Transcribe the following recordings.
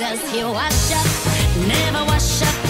says you wash up, never wash up.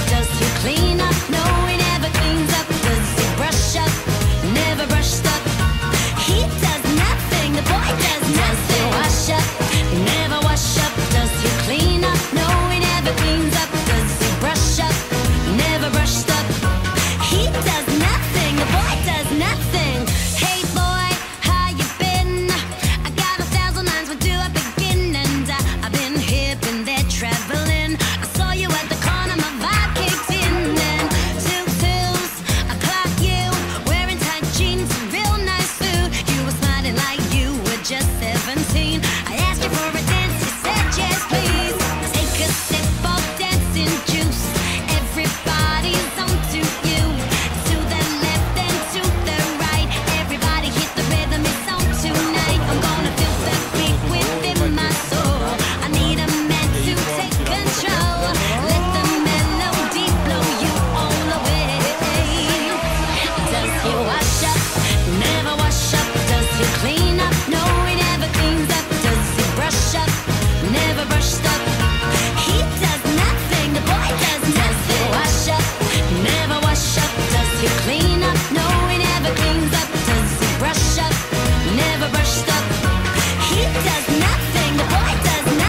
you clean.